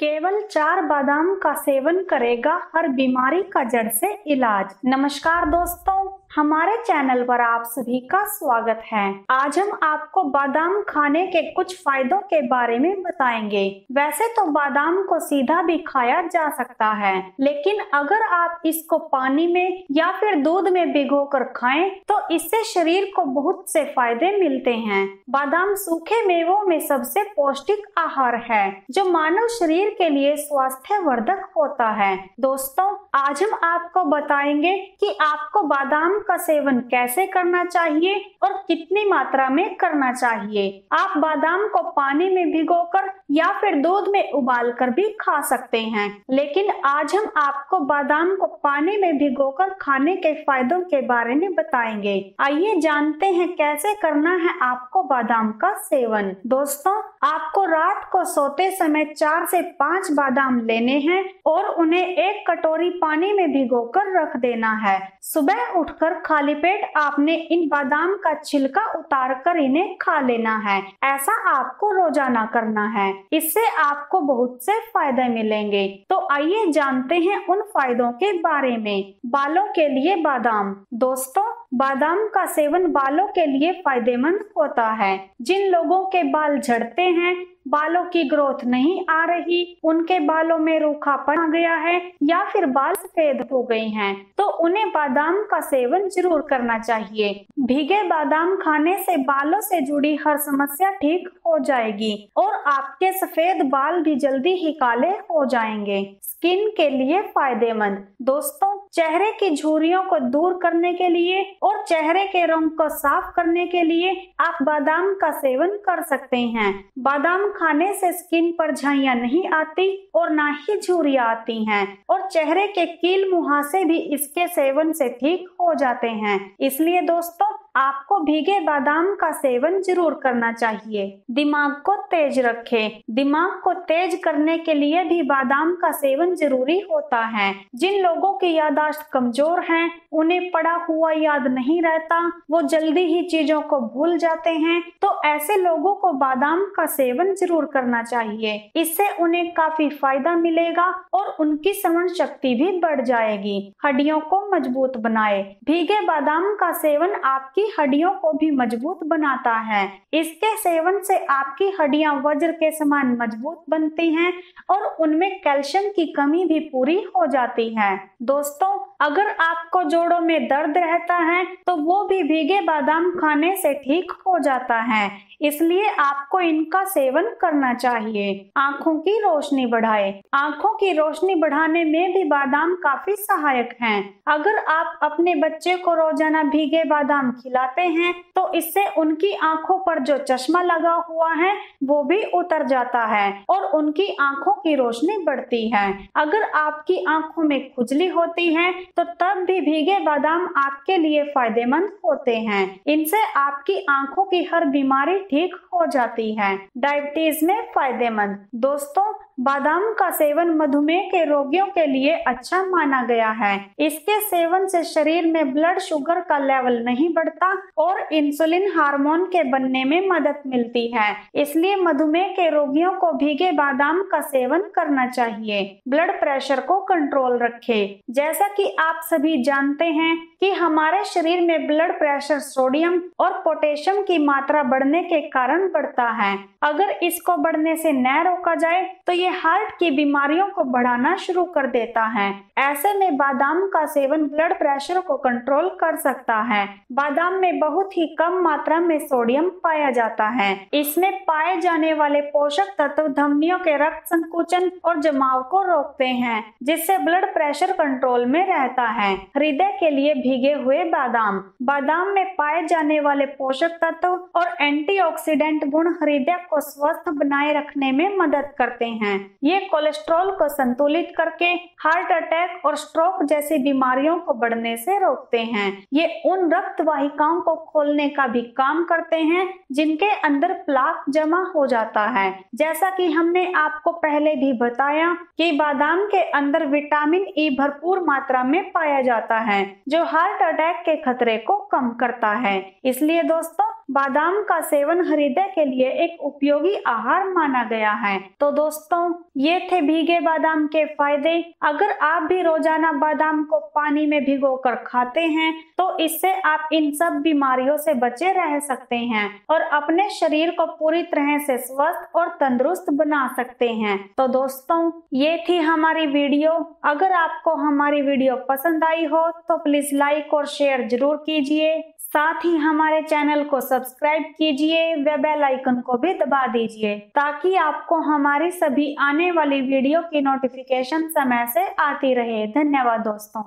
केवल चार बादाम का सेवन करेगा हर बीमारी का जड़ से इलाज। नमस्कार दोस्तों। हमारे चैनल पर आप सभी का स्वागत है। आज हम आपको बादाम खाने के कुछ फायदों के बारे में बताएँगे। वैसे तो बादाम को सीधा भी खाया जा सकता है, लेकिन अगर आप इसको पानी में या फिर दूध में भिगो कर खाएँ तो इससे शरीर को बहुत से फ़ायदे मिलते हैं। बादाम सूखे मेवों में सबसे पौष्टिक आहार है, जो मानव शरीर के लिए स्वास्थ्य वर्धक होता है। दोस्तों, आज हम आपको बताएँगे कि आपको बादाम का सेवन कैसे करना चाहिए और कितनी मात्रा में करना चाहिए? आप बादाम को पानी में भिगोकर या फिर दूध में उबाल कर भी खा सकते हैं। लेकिन आज हम आपको बादाम को पानी में भिगोकर खाने के फायदों के बारे में बताएँगे। आइए जानते हैं कैसे करना है आपको बादाम का सेवन। दोस्तों आपको रात को सोते समय चार से पाँच बादाम लेने हैं और उन्हें एक कटोरी पानी में भिगोकर रख देना है। सुबह उठकर खाली पेट आपने इन बादाम का छिलका उतार कर इन्हें खा लेना है। ऐसा आपको रोज़ाना करना है। इससे आपको बहुत से फ़ायदे मिलेंगे। तो आइए जानते हैं उन फायदों के बारे में। बालों के लिए बादाम। दोस्तों बादाम का सेवन बालों के लिए फ़ायदेमंद होता है। जिन लोगों के बाल झड़ते हैं, बालों की ग्रोथ नहीं आ रही, उनके बालों में रूखापन आ गया है या फिर बाल सफ़ेद हो गए हैं तो उन्हें बादाम का सेवन ज़रूर करना चाहिए। भीगे बादाम खाने से बालों से जुड़ी हर समस्या ठीक हो जाएगी और आपके सफ़ेद बाल भी जल्दी ही काले हो जाएँगे। स्किन के लिए फ़ायदेमंद। दोस्तों, चेहरे की झुर्रियों को दूर करने के लिए और चेहरे के रंग को साफ़ करने के लिए आप बादाम का सेवन कर सकते हैं। बादाम खाने से स्किन पर झाइया नहीं आती और ना ही झुरिया आती हैं और चेहरे के कील मुहासे भी इसके सेवन से ठीक हो जाते हैं। इसलिए दोस्तों आपको भीगे बादाम का सेवन ज़रूर करना चाहिए। दिमाग को तेज रखें। दिमाग को तेज करने के लिए भी बादाम का सेवन ज़रूरी होता है। जिन लोगों की यादाश्त कमज़ोर है, उन्हें पड़ा हुआ याद नहीं रहता, वो जल्दी ही चीज़ों को भूल जाते हैं तो ऐसे लोगों को बादाम का सेवन ज़रूर करना चाहिए। इससे उन्हें काफ़ी फ़ायदा मिलेगा और उनकी समझ शक्ति भी बढ़ जाएगी। हड्डियों को मज़बूत बनाए। भीगे बादाम का सेवन आपकी हड्डियों को भी मज़बूत बनाता है। इसके सेवन से आपकी हड्डियाँ वज्र के समान मज़बूत बनती हैं और उनमें कैल्शियम की कमी भी पूरी हो जाती है। दोस्तों अगर आपको जोड़ों में दर्द रहता है तो वो भी भीगे बादाम खाने से ठीक हो जाता है। इसलिए आपको इनका सेवन करना चाहिए। आँखों की रोशनी बढ़ाए। आँखों की रोशनी बढ़ाने में भी बादाम काफ़ी सहायक हैं। अगर आप अपने बच्चे को रोज़ाना भीगे बादाम खिलाते हैं तो इससे उनकी आँखों पर जो चश्मा लगा हुआ है, वो भी उतर जाता है और उनकी आँखों की रोशनी बढ़ती है। अगर आपकी आँखों में खुजली होती है तो तब भी भीगे बादाम आपके लिए फ़ायदेमंद होते हैं। इनसे आपकी आँखों की हर बीमारी ठीक हो जाती है। डायबिटीज़ में फ़ायदेमंद। दोस्तों बादाम का सेवन मधुमेह के रोगियों के लिए अच्छा माना गया है। इसके सेवन से शरीर में ब्लड शुगर का लेवल नहीं बढ़ता और इंसुलिन हार्मोन के बनने में मदद मिलती है। इसलिए मधुमेह के रोगियों को भीगे बादाम का सेवन करना चाहिए। ब्लड प्रेशर को कंट्रोल रखे। जैसा कि आप सभी जानते हैं कि हमारे शरीर में ब्लड प्रेशर सोडियम और पोटेशियम की मात्रा बढ़ने के कारण बढ़ता है। अगर इसको बढ़ने से न रोका जाए तो ये हार्ट की बीमारियों को बढ़ाना शुरू कर देता है। ऐसे में बादाम का सेवन ब्लड प्रेशर को कंट्रोल कर सकता है। बादाम में बहुत ही कम मात्रा में सोडियम पाया जाता है। इसमें पाए जाने वाले पोषक तत्व धमनियों के रक्त संकुचन और जमाव को रोकते हैं, जिससे ब्लड प्रेशर कंट्रोल में रहता है। हृदय के लिए भीगे हुए बादाम। बादाम में पाए जाने वाले पोषक तत्व और एंटीऑक्सीडेंट गुण हृदय को स्वस्थ बनाए रखने में मदद करते हैं। ये कोलेस्ट्रॉल को संतुलित करके हार्ट अटैक और स्ट्रोक जैसी बीमारियों को बढ़ने से रोकते हैं। ये उन रक्त वाहिकाओं को खोलने का भी काम करते हैं, जिनके अंदर प्लाक जमा हो जाता है। जैसा कि हमने आपको पहले भी बताया कि बादाम के अंदर विटामिन ई भरपूर मात्रा में पाया जाता है, जो हार्ट अटैक के खतरे को कम करता है। इसलिए दोस्तों बादाम का सेवन हृदय के लिए एक उपयोगी आहार माना गया है। तो दोस्तों, ये थे भीगे बादाम के फ़ायदे। अगर आप भी रोज़ाना बादाम को पानी में भिगोकर खाते हैं तो इससे आप इन सब बीमारियों से बचे रह सकते हैं और अपने शरीर को पूरी तरह से स्वस्थ और तंदुरुस्त बना सकते हैं। तो दोस्तों, ये थी हमारी वीडियो। अगर आपको हमारी वीडियो पसंद आई हो तो प्लीज़ लाइक और शेयर ज़रूर कीजिए। साथ ही हमारे चैनल को सब्सक्राइब कीजिए, व बेल आइकन को भी दबा दीजिए, ताकि आपको हमारी सभी आने वाली वीडियो की नोटिफिकेशन समय से आती रहे। धन्यवाद दोस्तों।